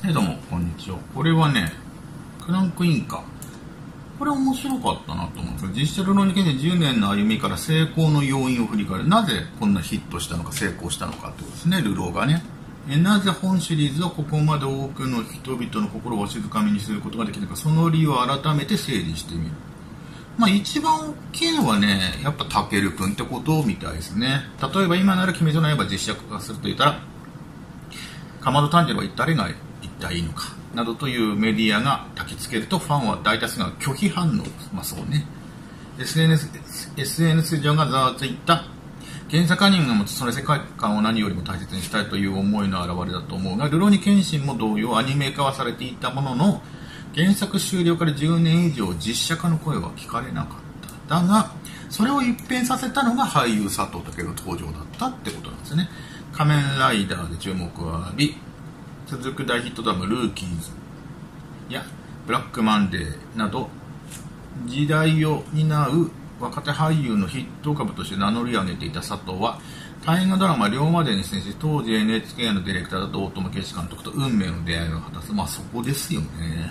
はいどうもこんにちは。これはねクランクインか。これ面白かったなと思うんですけど実写ルローニケンシン10年の歩みから成功の要因を振り返る。なぜこんなヒットしたのか成功したのかってことですね。ルローがね。えなぜ本シリーズはここまで多くの人々の心をわしづかみにすることができるか。その理由を改めて整理してみる。まあ一番大きいのはねやっぱたけるくんってことみたいですね。例えば今なら「鬼滅の刃」実写化すると言ったらかまど炭治郎は誰が言ったらいいのかなどというメディアが焚きつけるとファンは大多数が拒否反応まあそうね SNS, SNS 上がざわついた原作家人が持つその世界観を何よりも大切にしたいという思いの表れだと思うが、ルロニケンシンも同様アニメ化はされていたものの、原作終了から10年以上実写化の声は聞かれなかった。だが、それを一変させたのが俳優佐藤健の登場だったってことなんですね。仮面ライダーで注目を浴び、続く大ヒットドラマルーキーズ。やブラックマンデーなど、時代を担う若手俳優の筆頭株として名乗り上げていた佐藤は大河ドラマ「龍馬伝」に出演し当時 NHK のディレクターだと大友圭司監督と運命の出会いを果たす。まあそこですよね。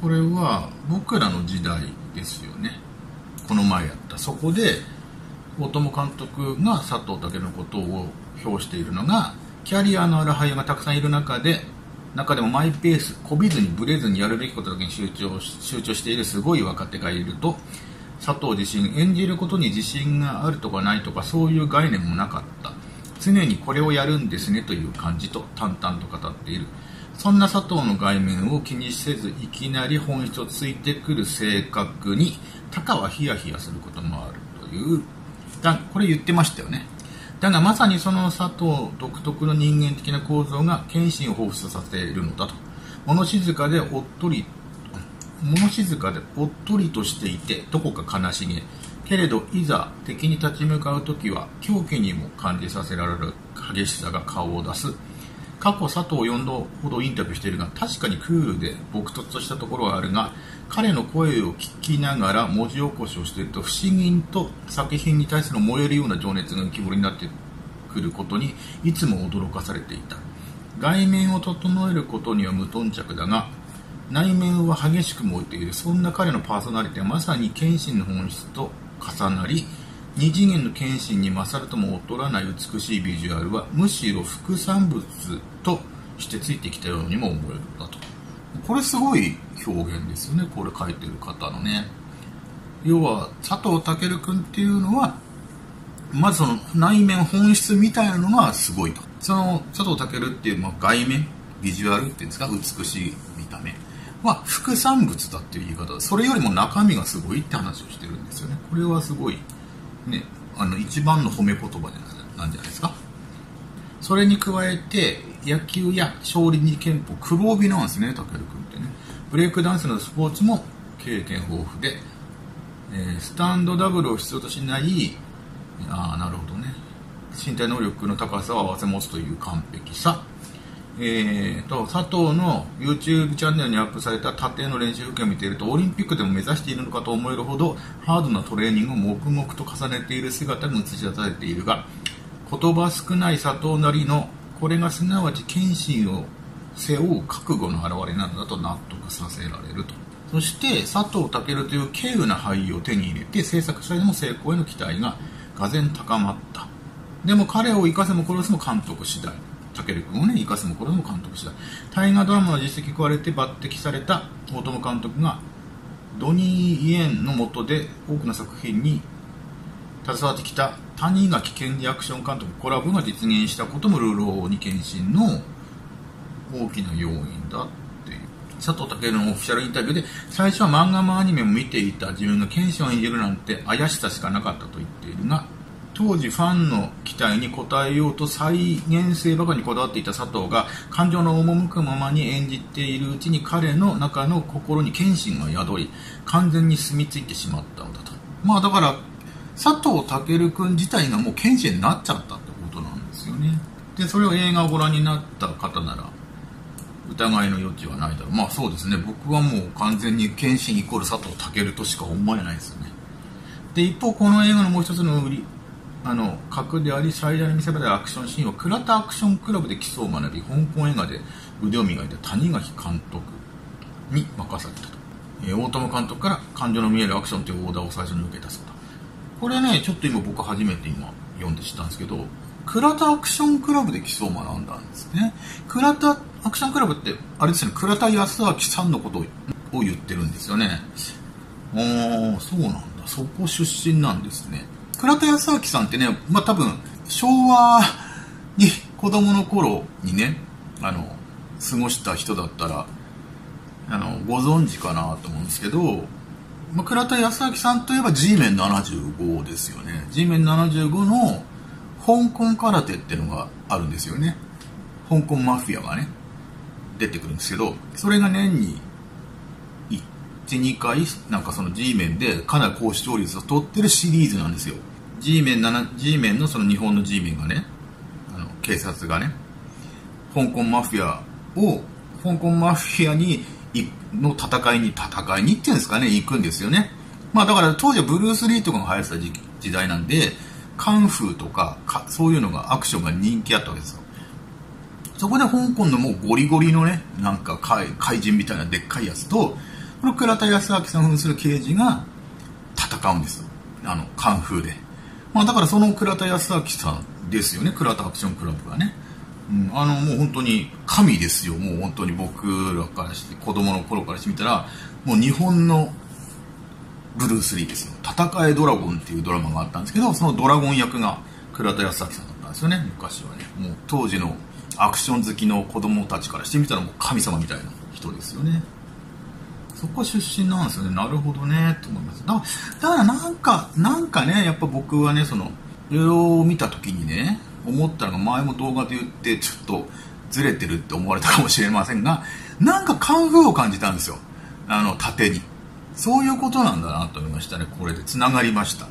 これは僕らの時代ですよね。この前やった。そこで大友監督が佐藤健のことを評しているのがキャリアのある俳優がたくさんいる中で中でもマイペースこびずにぶれずにやるべきことだけに集中集中しているすごい若手がいると佐藤自身演じることに自信があるとかないとかそういう概念もなかった。常にこれをやるんですねという感じと淡々と語っている。そんな佐藤の外面を気にせずいきなり本質をついてくる性格に他かはヒヤヒヤすることもあるという。だこれ言ってましたよね。だがまさにその佐藤独特の人間的な構造が謙信を彷彿させるのだと。物静かでおっとり物静かでおっとりとしていてどこか悲しげ。けれどいざ敵に立ち向かう時は狂気にも感じさせられる激しさが顔を出す。過去佐藤4度ほどインタビューしているが確かにクールで朴突としたところはあるが彼の声を聞きながら文字起こしをしていると不思議と作品に対する燃えるような情熱が浮き彫りになってくることにいつも驚かされていた。外面を整えることには無頓着だが内面は激しく燃えている。そんな彼のパーソナリティはまさに謙信の本質と重なり二次元の謙信に勝るとも劣らない美しいビジュアルはむしろ副産物としてついてきたようにも思えるんだと。これすごい表現ですよねこれ書いてる方のね。要は佐藤健君っていうのはまずその内面本質みたいなのがすごいと。その佐藤健っていう、まあ、外面ビジュアルっていうんですか美しい見た目。は副産物だっていう言い方。それよりも中身がすごいって話をしてるんですよね。これはすごいねあの一番の褒め言葉なんじゃないですか？それに加えて野球や勝利に憲法黒帯なんですね武君ってね。ブレイクダンスのスポーツも経験豊富で、えー、スタンドダブルを必要としないああなるほどね。身体能力の高さを併せ持つという完璧さ。えーと、佐藤の YouTube チャンネルにアップされた縦の練習風景を見ているとオリンピックでも目指しているのかと思えるほどハードなトレーニングを黙々と重ねている姿が映し出されているが言葉少ない佐藤なりのこれがすなわち謙信を背負う覚悟の表れなのだと納得させられると。そして佐藤健という稀有な俳優を手に入れて制作者でも成功への期待ががぜ高まった。でも彼を生かせも殺すも監督次第。武君をね生かすもこれも監督した大河ドラマの実績食われて抜擢された大友監督がドニー・イエンの下で多くの作品に携わってきた谷垣健二アクション監督コラボが実現したこともルーローニケンシンの大きな要因だっていう。佐藤健のオフィシャルインタビューで最初は漫画もアニメも見ていた自分が剣心を演じるなんて怪しさしかなかったと言っているが当時ファンの期待に応えようと再現性ばかりにこだわっていた佐藤が感情の赴くままに演じているうちに彼の中の心に謙信が宿り完全に住み着いてしまったのだと。まあだから佐藤健君自体がもう謙信になっちゃったってことなんですよね。でそれを映画をご覧になった方なら疑いの余地はないだろう。まあそうですね。僕はもう完全に謙信イコール佐藤健としか思えないですよね。で一方この映画のもう一つの売りあの格であり最大の見せ場でアクションシーンは倉田アクションクラブで基礎を学び香港映画で腕を磨いた谷垣監督に任されたと、えー、大友監督から感情の見えるアクションというオーダーを最初に受けたそうだ。これねちょっと今僕初めて今読んで知ったんですけど倉田アクションクラブで基礎を学んだんですね。倉田アクションクラブってあれですね倉田康明さんのことを言ってるんですよね。ああそうなんだ。そこ出身なんですね。倉田康明さんってねまあ多分昭和に子供の頃にねあの過ごした人だったらあのご存知かなと思うんですけど、まあ、倉田康明さんといえば G メン75ですよね。G メン75の香港空手ってのがあるんですよね。香港マフィアがね出てくるんですけどそれが年に12回なんかその G メンでかなり高視聴率を取ってるシリーズなんですよ。G メン G メンのその日本の G メンがねあの警察がね香港マフィアを香港マフィアにの戦いに戦いにっていうんですかね行くんですよね。まあだから当時はブルース・リーとかが流行ってた時代なんでカンフーとかかそういうのがアクションが人気あったわけですよ。そこで香港のもうゴリゴリのねなんか怪怪人みたいなでっかいやつとこの倉田康明さん扮する刑事が戦うんですよ。あのカンフーで、まあ、だからその倉田康明さんですよね。倉田アクションクラブがね。うん、あのもう本当に神ですよ。もう本当に僕らからして子供の頃からしてみたらもう日本のブルース・リーですよ「戦えドラゴン」っていうドラマがあったんですけどそのドラゴン役が倉田康明さんだったんですよね。昔はね。もう当時のアクション好きの子供たちからしてみたらもう神様みたいな人ですよね。そこ出身なんですよね。なるほどねと思います。だだからなんかなんかねやっぱ僕はねそのいろいろ見た時にね思ったのが前も動画で言ってちょっとずれてるって思われたかもしれませんがなんかカンフーを感じたんですよ。あの縦に。そういうことなんだなと思いましたね。これで。つながりました、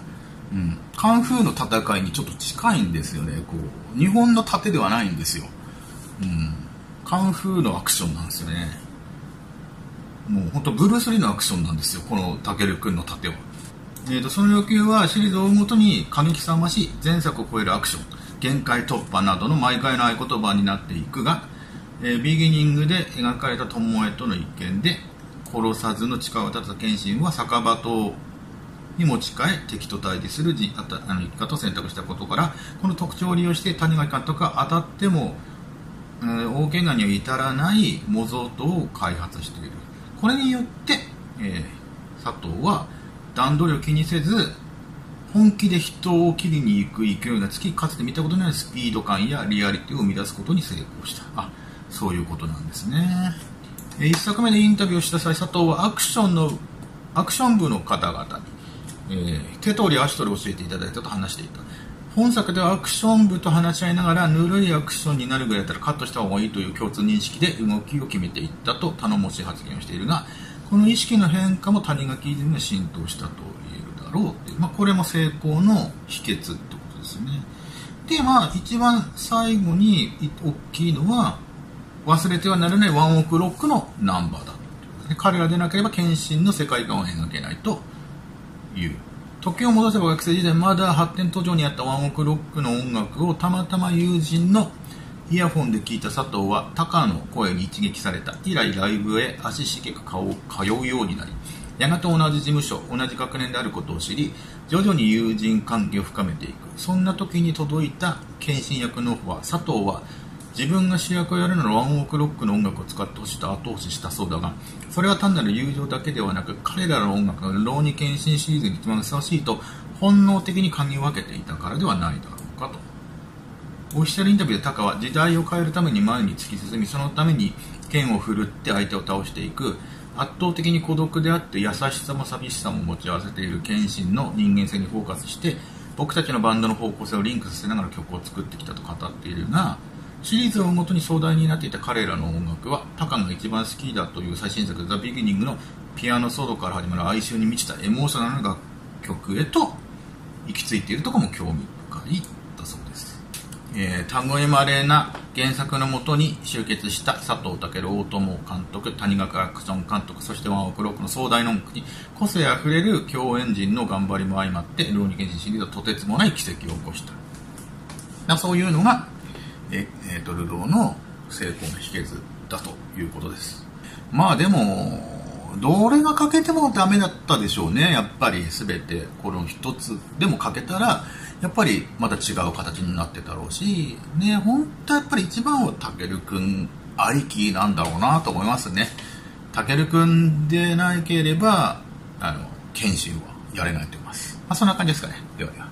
うん、カンフーの戦いにちょっと近いんですよね。こう日本の盾ではないんですよ、うん、カンフーのアクションなんですよね。もう本当ブルース・リーのアクションなんですよこのタケル君の盾は。えーと、その要求はシリーズを追うごとに過激さまし前作を超えるアクション限界突破などの毎回の合言葉になっていくが、えー、ビギニングで描かれた巴との一見で殺さずの誓いを立てた謙信は酒場島に持ち替え敵と対峙するあたあの生き方を選択したことからこの特徴を利用して谷垣監督が当たっても、えー、大怪我には至らない模造刀を開発している。これによって、えー、佐藤は段取りを気にせず本気で人を切りに行く勢いがつきかつて見たことのないスピード感やリアリティを生み出すことに成功した。あそういうことなんですね。え1作目でインタビューをした際佐藤はアクションのアクション部の方々に、えー、手取り足取り教えていただいたと話していた。本作ではアクション部と話し合いながらぬるいアクションになるぐらいだったらカットした方がいいという共通認識で動きを決めていったと頼もしい発言をしているがこの意識の変化も谷垣に浸透したと言えるだろうっていう、まあ、これも成功の秘訣ってことですね。でまあ一番最後に大きいのは忘れてはならないワンオクロックのナンバーだ彼らでなければ献身の世界観を描けないという時計を戻せば学生時代まだ発展途上にあったワンオクロックの音楽をたまたま友人のイヤホンで聞いた佐藤はタカの声に一撃された。以来ライブへ足しげく通うようになりやがて同じ事務所同じ学年であることを知り徐々に友人関係を深めていく。そんな時に届いた献身役のオファー佐藤は自分が主役をやるならワンオークロックの音楽を使ってほしいと後押ししたそうだがそれは単なる友情だけではなく彼らの音楽が浪に献身シリーズに一番ふさわしいと本能的に嗅ぎ分けていたからではないだろうかと。オフィシャルインタビューでタカは時代を変えるために前に突き進みそのために剣を振るって相手を倒していく圧倒的に孤独であって優しさも寂しさも持ち合わせている謙信の人間性にフォーカスして僕たちのバンドの方向性をリンクさせながら曲を作ってきたと語っているがシリーズをもとに壮大になっていた彼らの音楽はタカが一番好きだという最新作「ザ・ビギニングのピアノソロから始まる哀愁に満ちたエモーショナルな楽曲へと行き着いているところも興味深いえー、タグエマレーな原作のもとに集結した佐藤健大友監督谷川アクション監督そしてワンオクロックの壮大な音楽に個性あふれる共演陣の頑張りも相まって浪人剣心シリーズはとてつもない奇跡を起こした。そういうのが、ええー、とルローの成功の秘訣ったということです。まあでもどれが欠けてもダメだったでしょうね。やっぱり全てこの一つ。でも欠けたらやっぱりまた違う形になってたろうし。ね本当やっぱり一番はたけるくんありきなんだろうなと思いますね。たけるくんでなければあの謙信はやれないと思います。まあそんな感じですかね。ではでは。